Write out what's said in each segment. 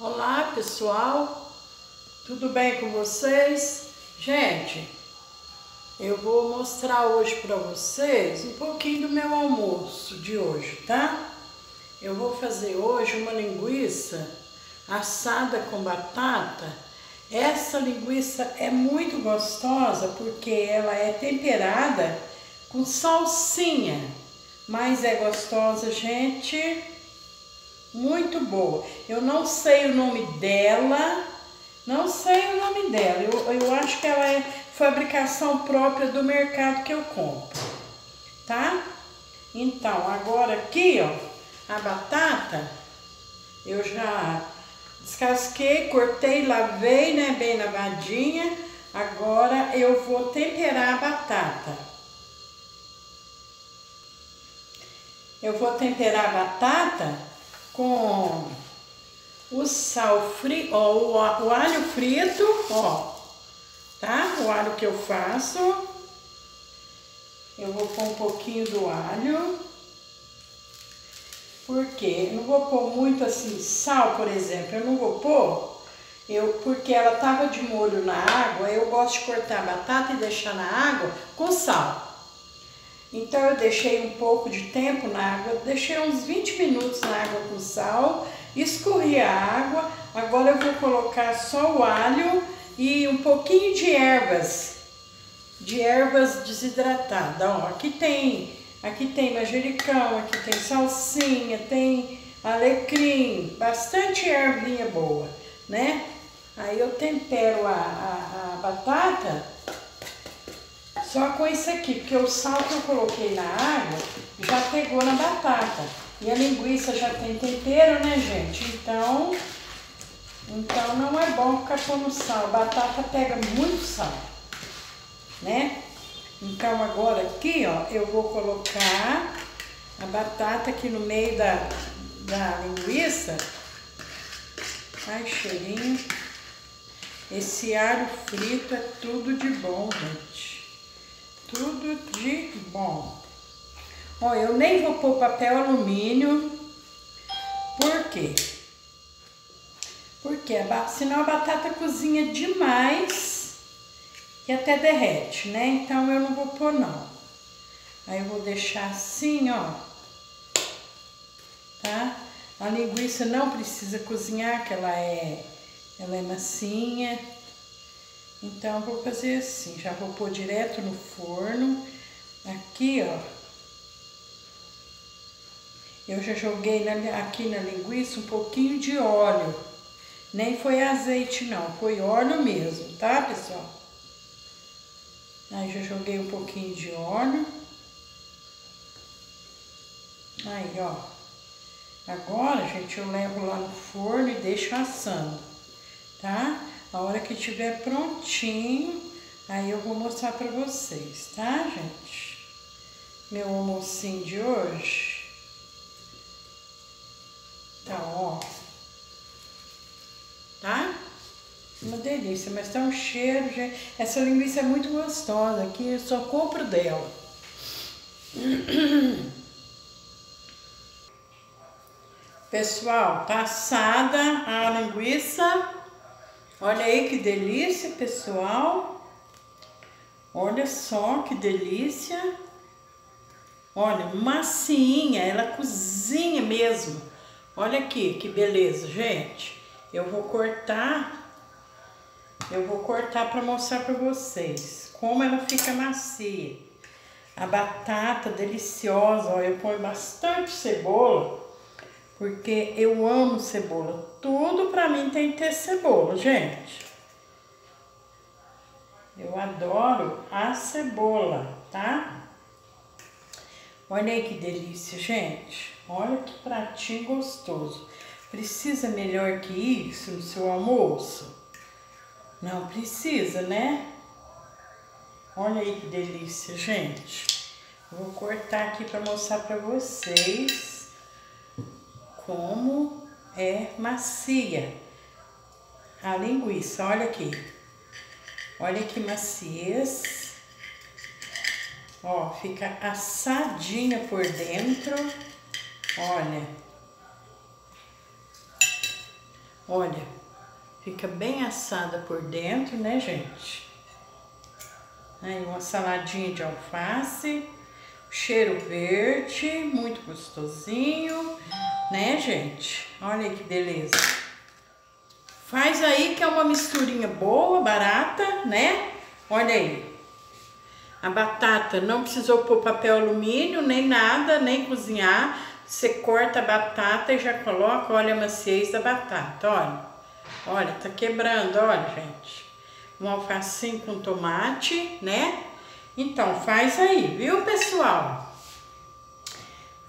Olá pessoal, tudo bem com vocês? Gente, eu vou mostrar hoje para vocês um pouquinho do meu almoço de hoje, tá? Eu vou fazer hoje uma linguiça assada com batata. Essa linguiça é muito gostosa porque ela é temperada com salsinha, mas é gostosa, gente muito boa. Eu não sei o nome dela, não sei o nome dela. Eu, eu acho que ela é fabricação própria do mercado que eu compro, tá? Então, agora aqui, ó, a batata, eu já descasquei, cortei, lavei, né, bem lavadinha. Agora eu vou temperar a batata. Eu vou temperar a batata com o sal frito, ó, o, o alho frito, ó, tá? O alho que eu faço. Eu vou pôr um pouquinho do alho. Porque eu não vou pôr muito assim, sal, por exemplo, eu não vou pôr, eu, porque ela tava de molho na água, eu gosto de cortar a batata e deixar na água com sal. Então eu deixei um pouco de tempo na água, deixei uns 20 minutos na água com sal, escorri a água, agora eu vou colocar só o alho e um pouquinho de ervas, de ervas desidratadas. Ó, aqui tem, aqui tem manjericão, aqui tem salsinha, tem alecrim, bastante ervinha boa, né? Aí eu tempero a, a, a batata só com isso aqui, porque o sal que eu coloquei na água já pegou na batata. E a linguiça já tem tempero, né, gente? Então, então não é bom ficar pondo sal. Batata pega muito sal, né? Então agora aqui, ó, eu vou colocar a batata aqui no meio da, da linguiça. Ai, cheirinho. Esse alho frito é tudo de bom, gente tudo de bom. Ó, eu nem vou pôr papel alumínio, por quê? Porque senão a batata cozinha demais e até derrete, né? Então eu não vou pôr não. Aí eu vou deixar assim, ó, tá? A linguiça não precisa cozinhar, que ela é, ela é massinha. Então, vou fazer assim, já vou pôr direto no forno. Aqui, ó. Eu já joguei na, aqui na linguiça um pouquinho de óleo. Nem foi azeite, não. Foi óleo mesmo, tá, pessoal? Aí, já joguei um pouquinho de óleo. Aí, ó. Agora, gente, eu levo lá no forno e deixo assando, tá? A hora que estiver prontinho, aí eu vou mostrar pra vocês, tá, gente? Meu almocinho de hoje. Tá, ó. Tá? Uma delícia, mas tá um cheiro, gente. Essa linguiça é muito gostosa, aqui eu só compro dela. Pessoal, tá assada a linguiça. Olha aí que delícia, pessoal. Olha só que delícia. Olha, massinha, ela cozinha mesmo. Olha aqui, que beleza, gente. Eu vou cortar, eu vou cortar para mostrar para vocês como ela fica macia. A batata deliciosa, ó, eu ponho bastante cebola porque eu amo cebola. Tudo pra mim tem que ter cebola, gente. Eu adoro a cebola, tá? Olha aí que delícia, gente. Olha que pratinho gostoso. Precisa melhor que isso no seu almoço? Não precisa, né? Olha aí que delícia, gente. vou cortar aqui para mostrar para vocês como é macia a linguiça. Olha aqui. Olha que maciez. Ó, fica assadinha por dentro. Olha. Olha, fica bem assada por dentro, né, gente? Aí uma saladinha de alface, cheiro verde, muito gostosinho, né, gente? Olha que beleza. Faz aí que é uma misturinha boa, barata, né? Olha aí. A batata não precisou pôr papel alumínio, nem nada, nem cozinhar. Você corta a batata e já coloca, olha a maciez da batata, olha. Olha, tá quebrando, olha, gente. Um alfacinho com tomate, né? Então, faz aí, viu, pessoal?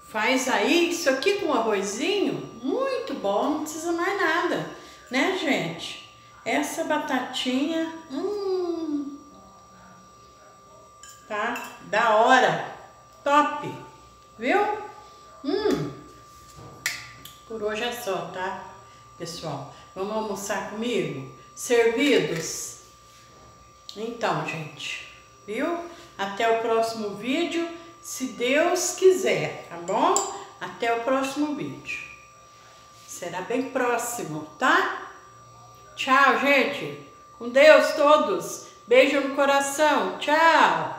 Faz aí, isso aqui com arrozinho, muito bom, não precisa mais nada, né, gente? Essa batatinha, hum, tá? Da hora, top, viu? Hum, por hoje é só, tá, pessoal? Vamos almoçar comigo? Servidos? Então, gente, viu? Até o próximo vídeo, se Deus quiser, tá bom? Até o próximo vídeo. Será bem próximo, tá? Tchau, gente. Com Deus todos. Beijo no coração. Tchau.